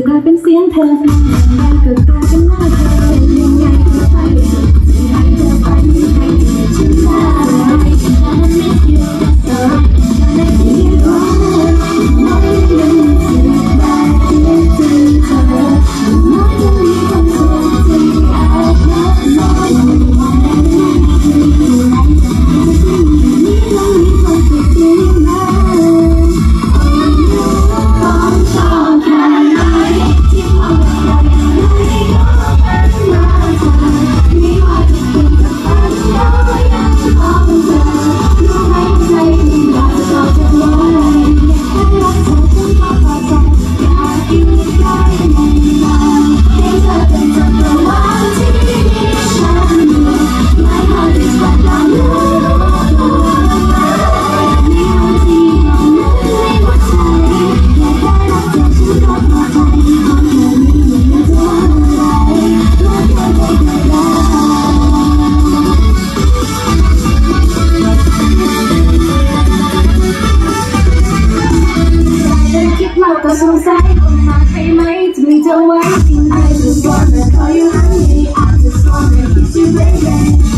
จะกลายเป็นเสียงเธอแรงก็กลายเป็นหน้า on hey mate, don't wait. I just wanna call you honey, I just wanna kiss you baby.